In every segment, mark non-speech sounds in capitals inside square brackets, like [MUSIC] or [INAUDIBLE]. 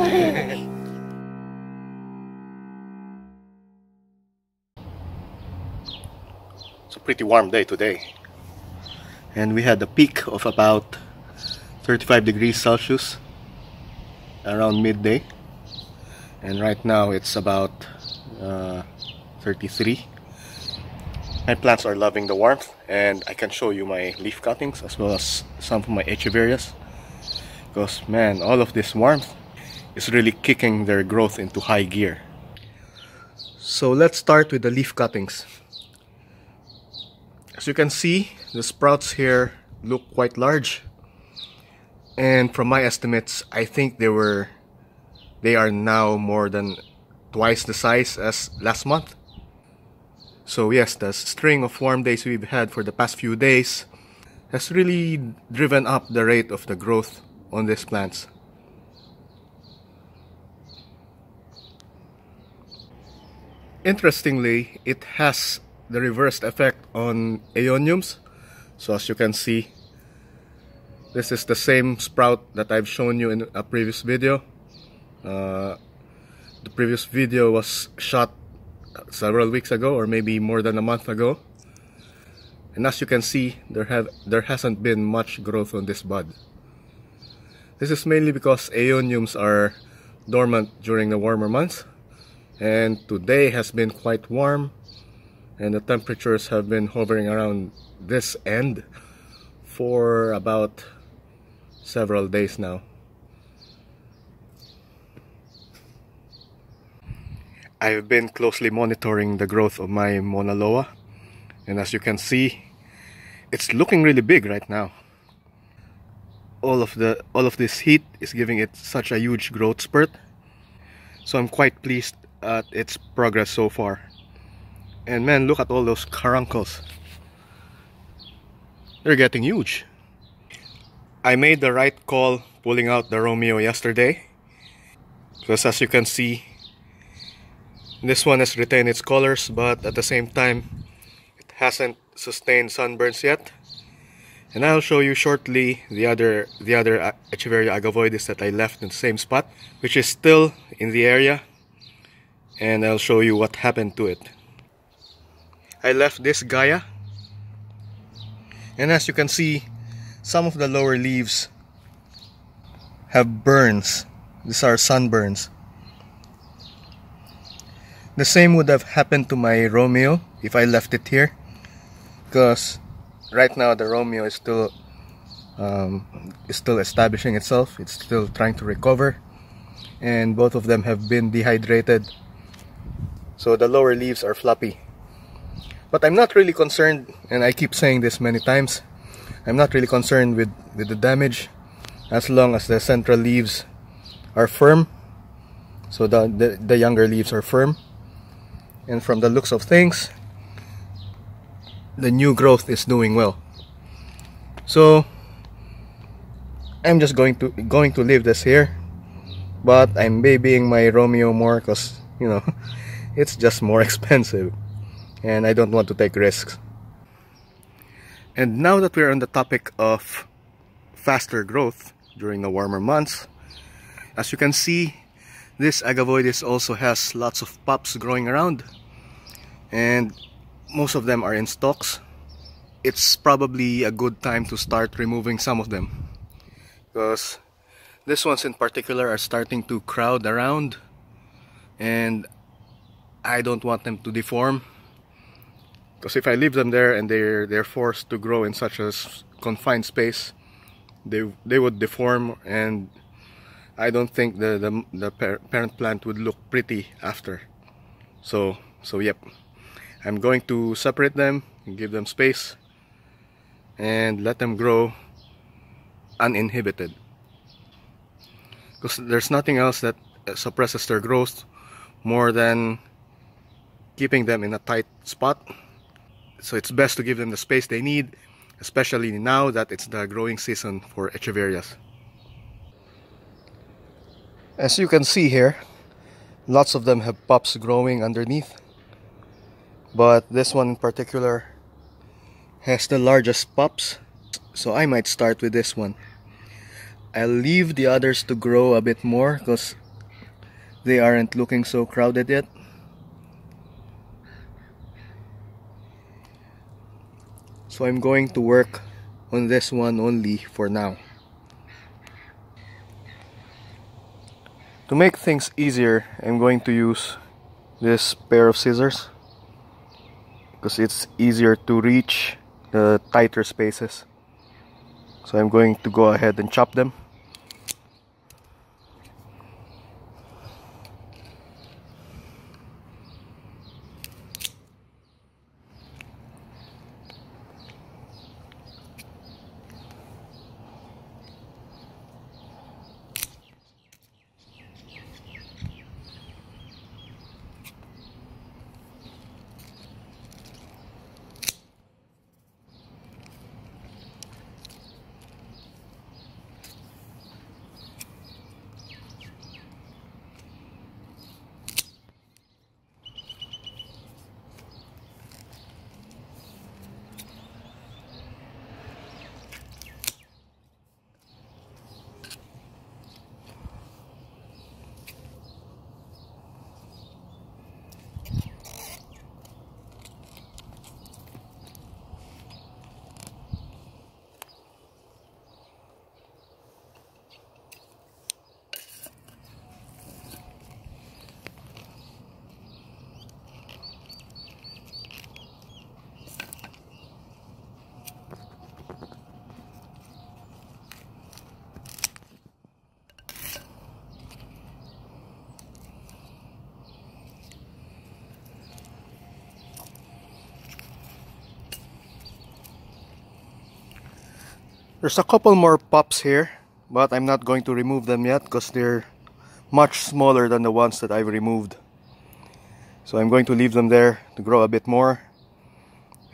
it's a pretty warm day today. And we had a peak of about 35 degrees Celsius around midday. And right now it's about uh, 33. My plants are loving the warmth and I can show you my leaf cuttings as well as some of my echeverias because man all of this warmth is really kicking their growth into high gear. So let's start with the leaf cuttings. As you can see the sprouts here look quite large and from my estimates I think they were they are now more than twice the size as last month so yes, the string of warm days we've had for the past few days has really driven up the rate of the growth on these plants. Interestingly, it has the reversed effect on aeoniums. So as you can see, this is the same sprout that I've shown you in a previous video. Uh, the previous video was shot several weeks ago or maybe more than a month ago and as you can see there have there hasn't been much growth on this bud this is mainly because aeoniums are dormant during the warmer months and today has been quite warm and the temperatures have been hovering around this end for about several days now. I've been closely monitoring the growth of my Mauna Loa and as you can see it's looking really big right now. All of the all of this heat is giving it such a huge growth spurt. So I'm quite pleased at its progress so far and man look at all those caruncles they're getting huge I made the right call pulling out the Romeo yesterday because as you can see this one has retained its colors, but at the same time, it hasn't sustained sunburns yet. And I'll show you shortly the other the other uh, Echeveria agavoides that I left in the same spot, which is still in the area. And I'll show you what happened to it. I left this Gaia. And as you can see, some of the lower leaves have burns. These are sunburns. The same would have happened to my Romeo if I left it here. Because right now the Romeo is still um, is still establishing itself. It's still trying to recover. And both of them have been dehydrated. So the lower leaves are floppy. But I'm not really concerned, and I keep saying this many times, I'm not really concerned with, with the damage as long as the central leaves are firm. So the, the, the younger leaves are firm and from the looks of things the new growth is doing well so I'm just going to going to leave this here but I'm babying my Romeo more because you know [LAUGHS] it's just more [LAUGHS] expensive and I don't want to take risks. And now that we're on the topic of faster growth during the warmer months as you can see this agavoides also has lots of pups growing around and most of them are in stalks it's probably a good time to start removing some of them because these ones in particular are starting to crowd around and I don't want them to deform. Because if I leave them there and they're they're forced to grow in such a confined space they they would deform and I don't think the the, the parent plant would look pretty after. So so yep. I'm going to separate them give them space and let them grow uninhibited. Because there's nothing else that uh, suppresses their growth more than keeping them in a tight spot. So it's best to give them the space they need especially now that it's the growing season for echeverias as you can see here lots of them have pups growing underneath. But this one in particular has the largest pups. So I might start with this one. I'll leave the others to grow a bit more because they aren't looking so crowded yet. So I'm going to work on this one only for now. To make things easier, I'm going to use this pair of scissors because it's easier to reach the tighter spaces. So I'm going to go ahead and chop them. There's a couple more pups here, but I'm not going to remove them yet because they're much smaller than the ones that I've removed. So I'm going to leave them there to grow a bit more.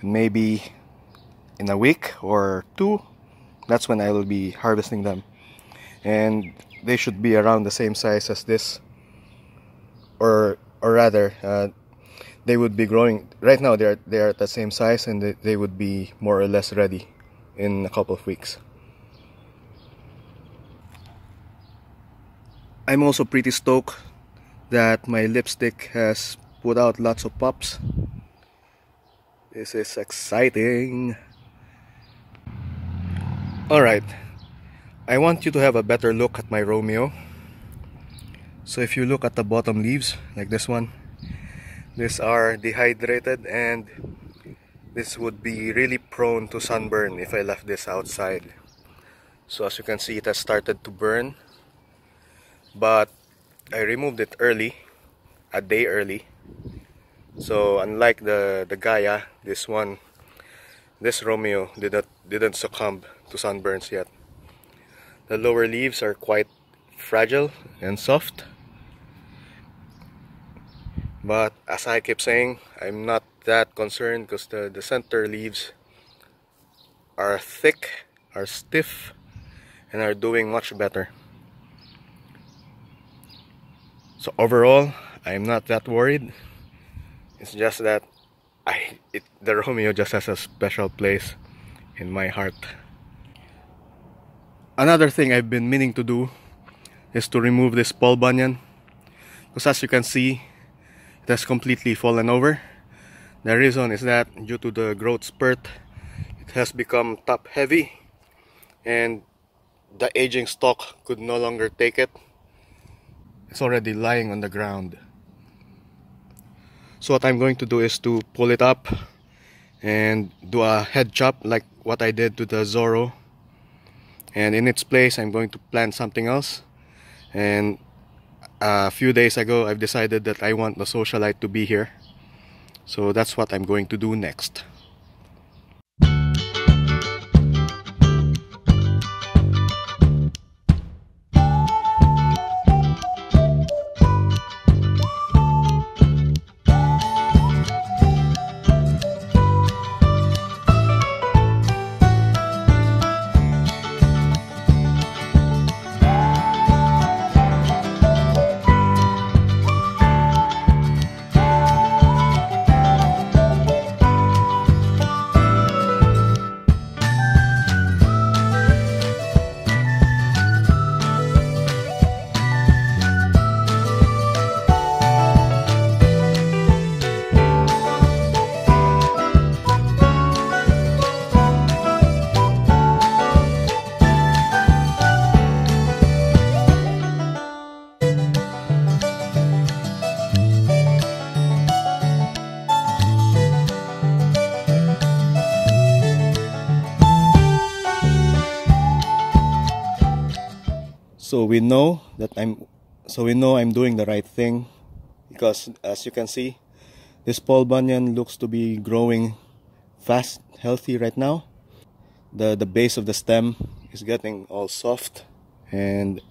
And maybe in a week or two, that's when I will be harvesting them. And they should be around the same size as this. Or, or rather, uh, they would be growing, right now they're, they're at the same size and they, they would be more or less ready in a couple of weeks. I'm also pretty stoked that my lipstick has put out lots of pops. This is exciting. Alright, I want you to have a better look at my Romeo. So if you look at the bottom leaves, like this one, these are dehydrated and this would be really prone to sunburn if I left this outside. So as you can see it has started to burn. But I removed it early a day early. So unlike the the Gaia this one this Romeo didn't didn't succumb to sunburns yet. The lower leaves are quite fragile and soft. But as I keep saying I'm not that concerned because the, the center leaves are thick, are stiff, and are doing much better. So overall, I'm not that worried. It's just that I it, the Romeo just has a special place in my heart. Another thing I've been meaning to do is to remove this Paul Bunyan because as you can see it has completely fallen over the reason is that due to the growth spurt, it has become top heavy and the aging stalk could no longer take it. It's already lying on the ground. So what I'm going to do is to pull it up and do a head chop like what I did to the Zorro. And in its place, I'm going to plant something else. And a few days ago, I've decided that I want the socialite to be here. So that's what I'm going to do next. So we know that I'm so we know I'm doing the right thing because as you can see this Paul Bunyan looks to be growing fast healthy right now. The the base of the stem is getting all soft and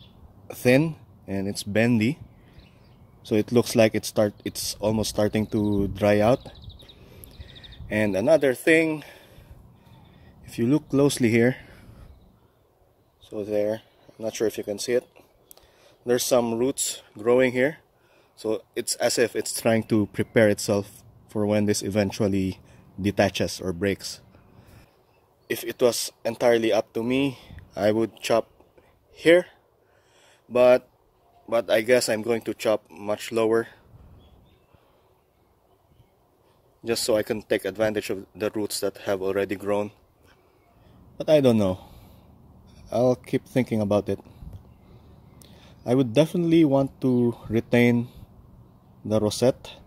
thin and it's bendy. So it looks like it start it's almost starting to dry out. And another thing if you look closely here so there not sure if you can see it. There's some roots growing here. So it's as if it's trying to prepare itself for when this eventually detaches or breaks. If it was entirely up to me I would chop here. But but I guess I'm going to chop much lower. Just so I can take advantage of the roots that have already grown. But I don't know I'll keep thinking about it. I would definitely want to retain the rosette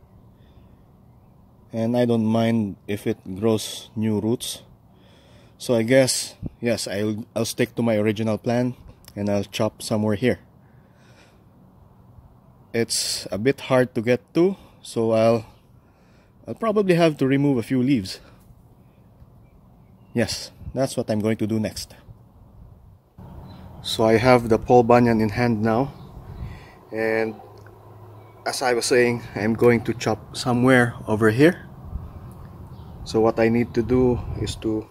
and I don't mind if it grows new roots. So I guess yes, I'll I'll stick to my original plan and I'll chop somewhere here. It's a bit hard to get to, so I'll I'll probably have to remove a few leaves. Yes, that's what I'm going to do next. So I have the Paul Bunyan in hand now. And as I was saying I'm going to chop somewhere over here. So what I need to do is to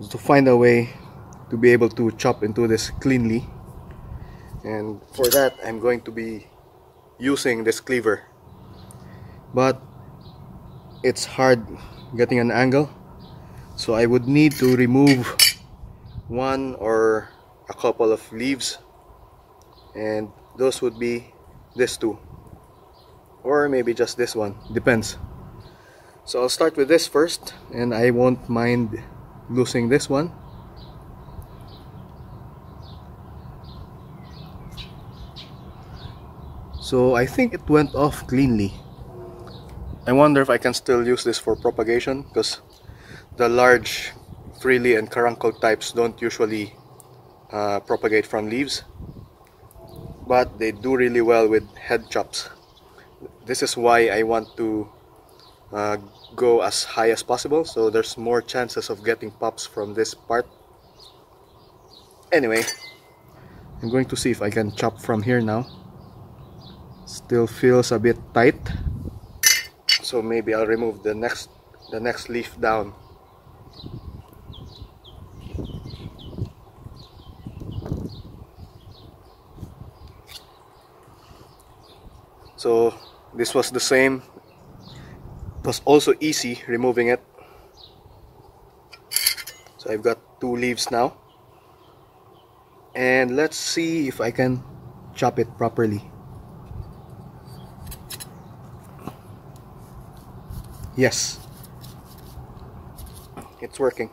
is to find a way to be able to chop into this cleanly. And for that I'm going to be using this cleaver. But it's hard getting an angle. So I would need to remove one or a couple of leaves. And those would be this two. Or maybe just this one. Depends. So I'll start with this first and I won't mind losing this one. So I think it went off cleanly. I wonder if I can still use this for propagation because the large frilly and caruncle types don't usually uh, propagate from leaves but they do really well with head chops. This is why I want to uh, go as high as possible so there's more chances of getting pops from this part. Anyway I'm going to see if I can chop from here now. Still feels a bit tight so maybe I'll remove the next the next leaf down so this was the same. It was also easy removing it. So I've got two leaves now. And let's see if I can chop it properly. Yes. It's working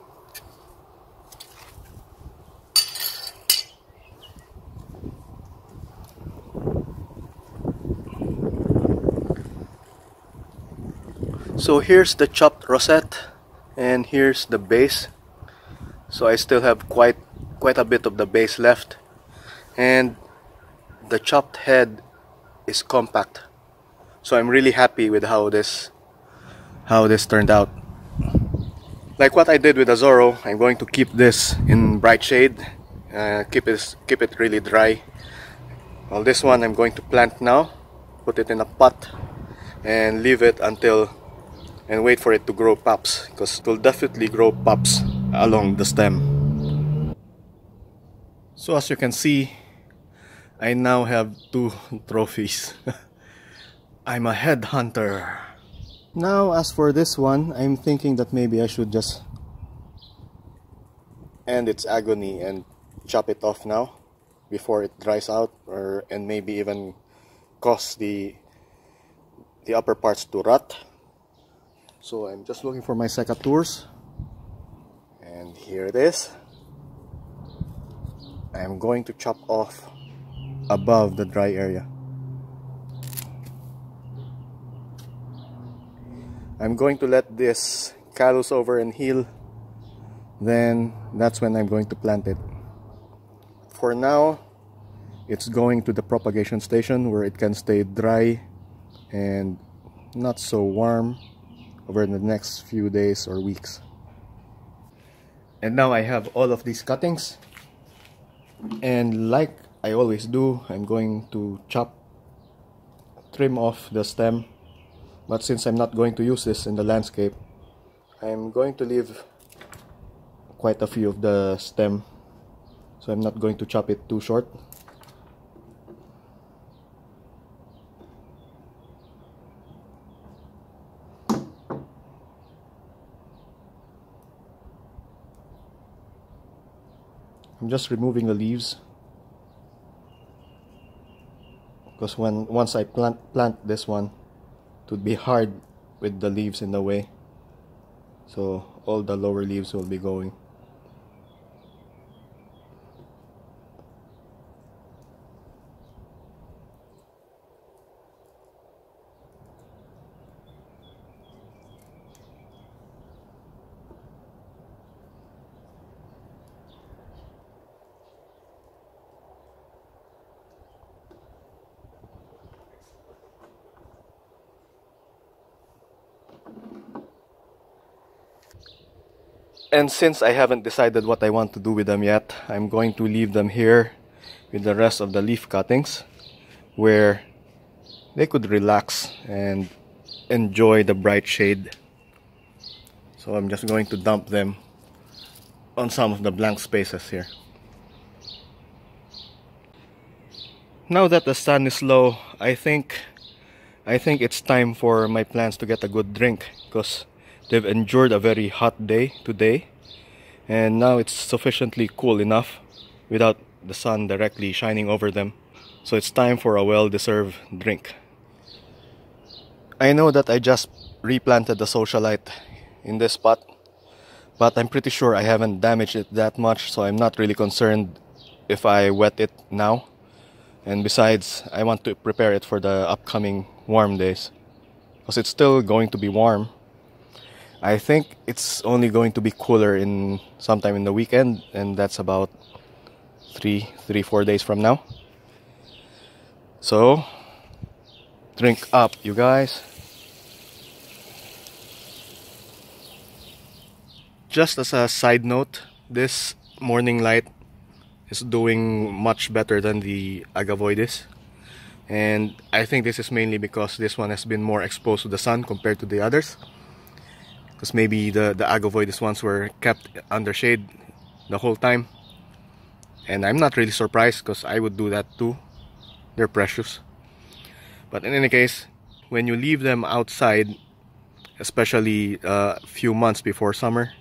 so here's the chopped rosette and here's the base. So I still have quite quite a bit of the base left. And the chopped head is compact. So I'm really happy with how this how this turned out. Like what I did with Azoro I'm going to keep this in bright shade uh, keep it keep it really dry. Well this one I'm going to plant now put it in a pot and leave it until and wait for it to grow pups because it will definitely grow pups along the stem. So as you can see, I now have two [LAUGHS] trophies. [LAUGHS] I'm a headhunter. Now as for this one, I'm thinking that maybe I should just end its agony and chop it off now before it dries out or and maybe even cause the the upper parts to rot so I'm just looking for my secateurs and here it is. I'm going to chop off above the dry area. I'm going to let this callus over and heal. Then that's when I'm going to plant it. For now it's going to the propagation station where it can stay dry and not so warm over the next few days or weeks. And now I have all of these cuttings. And like I always do I'm going to chop trim off the stem. But since I'm not going to use this in the landscape I'm going to leave quite a few of the stem. So I'm not going to chop it too short I'm just removing the leaves. Because when once I plant plant this one it would be hard with the leaves in the way. So all the lower leaves will be going And since I haven't decided what I want to do with them yet, I'm going to leave them here with the rest of the leaf cuttings where they could relax and enjoy the bright shade. So I'm just going to dump them on some of the blank spaces here. Now that the sun is low, I think I think it's time for my plants to get a good drink because They've endured a very hot day today and now it's sufficiently cool enough without the sun directly shining over them. So it's time for a well-deserved drink. I know that I just replanted the socialite in this spot, but I'm pretty sure I haven't damaged it that much, so I'm not really concerned if I wet it now. And besides, I want to prepare it for the upcoming warm days. Because it's still going to be warm, I think it's only going to be cooler in sometime in the weekend, and that's about three, three, four days from now. So, drink up, you guys. Just as a side note, this Morning Light is doing much better than the Agavoides. And I think this is mainly because this one has been more exposed to the sun compared to the others because maybe the the agavoides ones were kept under shade the whole time. And I'm not really surprised because I would do that too. They're precious. But in any case when you leave them outside especially a uh, few months before summer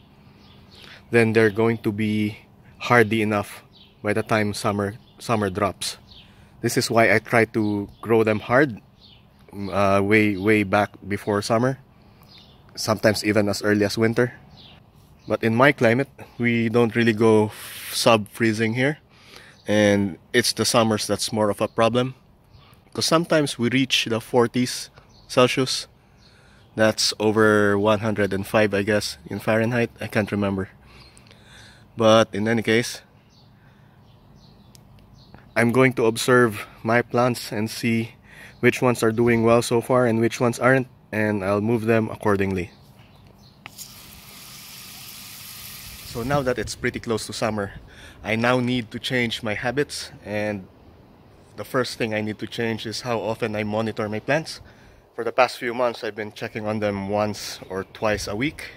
then they're going to be hardy enough by the time summer summer drops. This is why I try to grow them hard uh, way way back before summer sometimes even as early as winter. But in my climate, we don't really go sub-freezing here. And it's the summers that's more of a problem. Because sometimes we reach the 40s Celsius. That's over 105, I guess, in Fahrenheit. I can't remember. But in any case, I'm going to observe my plants and see which ones are doing well so far and which ones aren't and I'll move them accordingly. So now that it's pretty close to summer, I now need to change my habits and the first thing I need to change is how often I monitor my plants. For the past few months I've been checking on them once or twice a week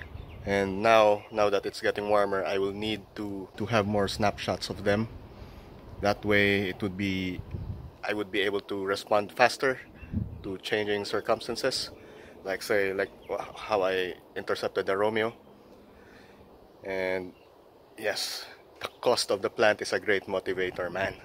and now now that it's getting warmer I will need to to have more snapshots of them. That way it would be I would be able to respond faster to changing circumstances like say like how I intercepted the Romeo. And yes the cost of the plant is a great motivator man